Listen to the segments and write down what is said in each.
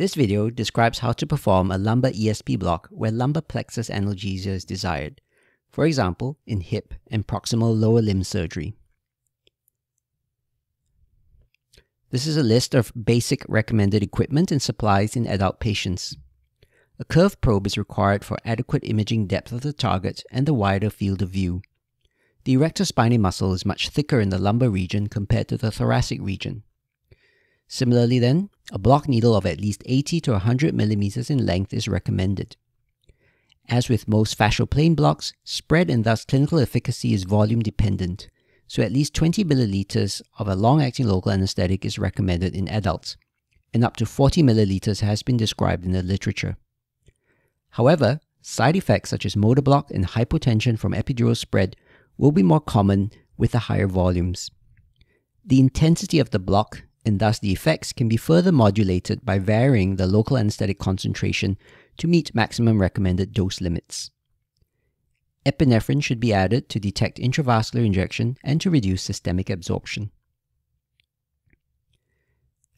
This video describes how to perform a lumbar ESP block where lumbar plexus analgesia is desired, for example, in hip and proximal lower limb surgery. This is a list of basic recommended equipment and supplies in adult patients. A curved probe is required for adequate imaging depth of the target and the wider field of view. The erector spinae muscle is much thicker in the lumbar region compared to the thoracic region. Similarly then, a block needle of at least 80 to 100 millimeters in length is recommended. As with most fascial plane blocks, spread and thus clinical efficacy is volume dependent, so at least 20 milliliters of a long-acting local anesthetic is recommended in adults, and up to 40 milliliters has been described in the literature. However, side effects such as motor block and hypotension from epidural spread will be more common with the higher volumes. The intensity of the block and thus the effects can be further modulated by varying the local anesthetic concentration to meet maximum recommended dose limits. Epinephrine should be added to detect intravascular injection and to reduce systemic absorption.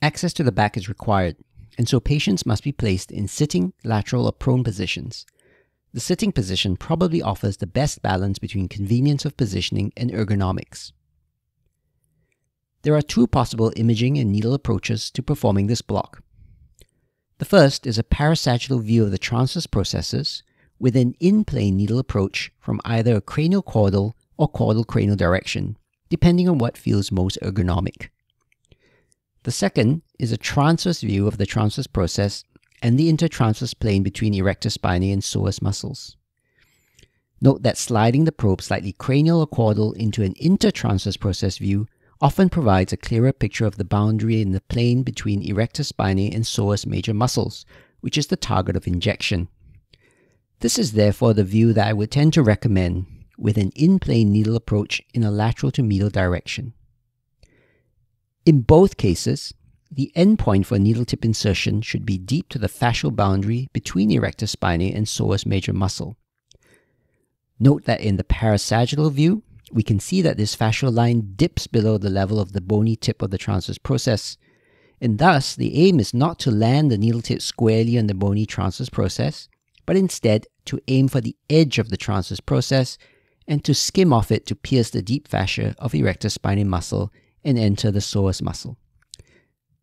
Access to the back is required, and so patients must be placed in sitting, lateral, or prone positions. The sitting position probably offers the best balance between convenience of positioning and ergonomics. There are two possible imaging and needle approaches to performing this block. The first is a parasagittal view of the transverse processes with an in-plane needle approach from either a cranial caudal or caudal cranial direction, depending on what feels most ergonomic. The second is a transverse view of the transverse process and the intertransverse plane between erector spinae and psoas muscles. Note that sliding the probe slightly cranial or caudal into an intertransverse process view often provides a clearer picture of the boundary in the plane between erector spinae and psoas major muscles, which is the target of injection. This is therefore the view that I would tend to recommend with an in-plane needle approach in a lateral to medial direction. In both cases, the endpoint for needle tip insertion should be deep to the fascial boundary between erector spinae and psoas major muscle. Note that in the parasagittal view, we can see that this fascial line dips below the level of the bony tip of the transverse process, and thus the aim is not to land the needle tip squarely on the bony transverse process, but instead to aim for the edge of the transverse process and to skim off it to pierce the deep fascia of erector spinae muscle and enter the psoas muscle.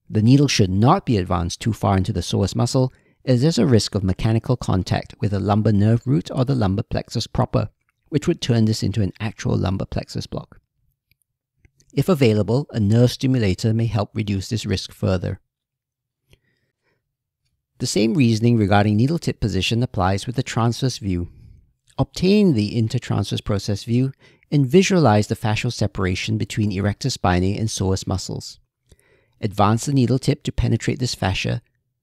The needle should not be advanced too far into the psoas muscle as there's a risk of mechanical contact with the lumbar nerve root or the lumbar plexus proper, which would turn this into an actual lumbar plexus block. If available, a nerve stimulator may help reduce this risk further. The same reasoning regarding needle tip position applies with the transverse view. Obtain the intertransverse process view and visualize the fascial separation between erector spinae and psoas muscles. Advance the needle tip to penetrate this fascia,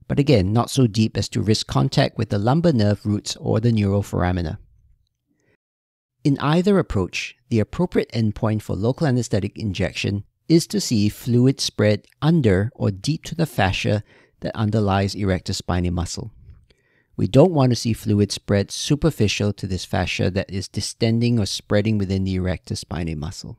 but again, not so deep as to risk contact with the lumbar nerve roots or the neuroforamina. In either approach, the appropriate endpoint for local anesthetic injection is to see fluid spread under or deep to the fascia that underlies erector spinae muscle. We don't want to see fluid spread superficial to this fascia that is distending or spreading within the erector spinae muscle.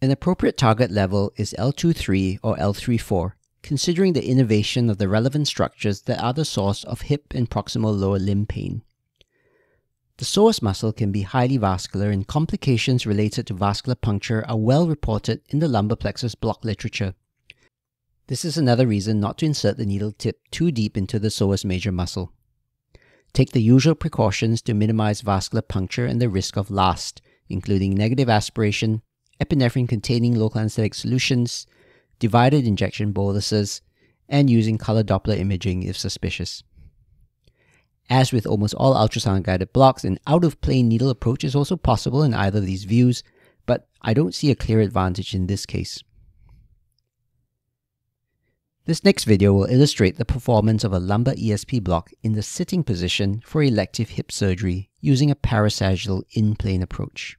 An appropriate target level is L23 or L34, considering the innervation of the relevant structures that are the source of hip and proximal lower limb pain. The psoas muscle can be highly vascular and complications related to vascular puncture are well reported in the lumbar plexus block literature. This is another reason not to insert the needle tip too deep into the psoas major muscle. Take the usual precautions to minimize vascular puncture and the risk of LAST, including negative aspiration, epinephrine containing local anesthetic solutions, divided injection boluses, and using color Doppler imaging if suspicious. As with almost all ultrasound guided blocks, an out of plane needle approach is also possible in either of these views, but I don't see a clear advantage in this case. This next video will illustrate the performance of a lumbar ESP block in the sitting position for elective hip surgery using a parasagittal in-plane approach.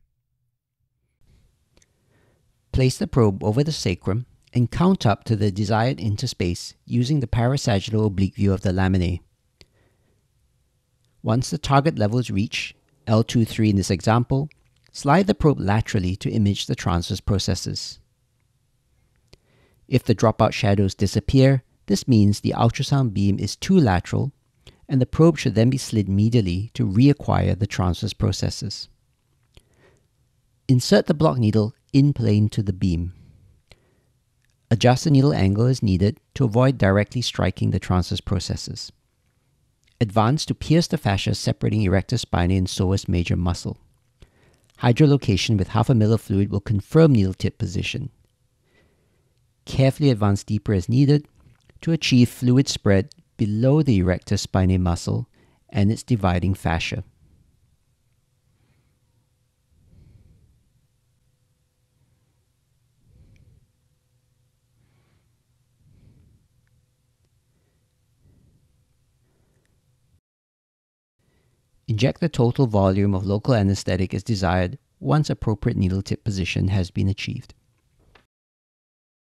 Place the probe over the sacrum and count up to the desired interspace using the parasagittal oblique view of the laminae. Once the target level is reached, L23 in this example, slide the probe laterally to image the transverse processes. If the dropout shadows disappear, this means the ultrasound beam is too lateral, and the probe should then be slid medially to reacquire the transverse processes. Insert the block needle in plane to the beam. Adjust the needle angle as needed to avoid directly striking the transverse processes. Advance to pierce the fascia separating erector spinae and psoas major muscle. Hydrolocation with half a ml of fluid will confirm needle tip position. Carefully advance deeper as needed to achieve fluid spread below the erector spinae muscle and its dividing fascia. Inject the total volume of local anesthetic as desired once appropriate needle tip position has been achieved.